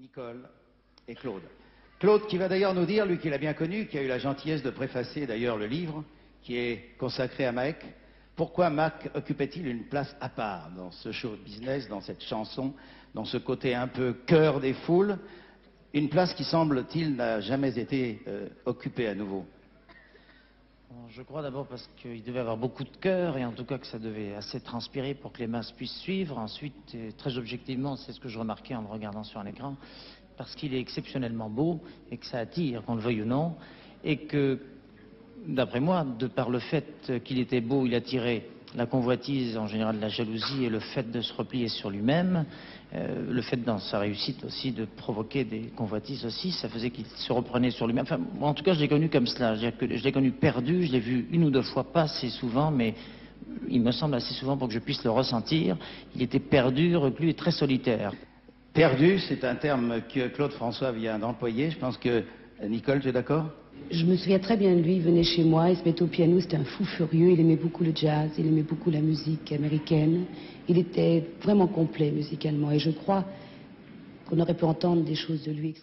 Nicole et Claude. Claude qui va d'ailleurs nous dire, lui qui l'a bien connu, qui a eu la gentillesse de préfacer d'ailleurs le livre, qui est consacré à Mike, pourquoi Mac occupait-il une place à part dans ce show business, dans cette chanson, dans ce côté un peu cœur des foules, une place qui semble-t-il n'a jamais été euh, occupée à nouveau je crois d'abord parce qu'il devait avoir beaucoup de cœur et en tout cas que ça devait assez transpirer pour que les masses puissent suivre. Ensuite, très objectivement, c'est ce que je remarquais en le regardant sur un écran, parce qu'il est exceptionnellement beau et que ça attire, qu'on le veuille ou non, et que, d'après moi, de par le fait qu'il était beau, il attirait la convoitise, en général la jalousie et le fait de se replier sur lui-même, euh, le fait dans sa réussite aussi de provoquer des convoitises aussi, ça faisait qu'il se reprenait sur lui-même. Enfin, en tout cas, je l'ai connu comme cela. Je l'ai connu perdu, je l'ai vu une ou deux fois, pas assez souvent, mais il me semble assez souvent pour que je puisse le ressentir. Il était perdu, reclus et très solitaire. Perdu, c'est un terme que Claude François vient d'employer. Je pense que Nicole, tu es d'accord? Je me souviens très bien de lui, il venait chez moi, il se mettait au piano, c'était un fou furieux, il aimait beaucoup le jazz, il aimait beaucoup la musique américaine, il était vraiment complet musicalement. Et je crois qu'on aurait pu entendre des choses de lui.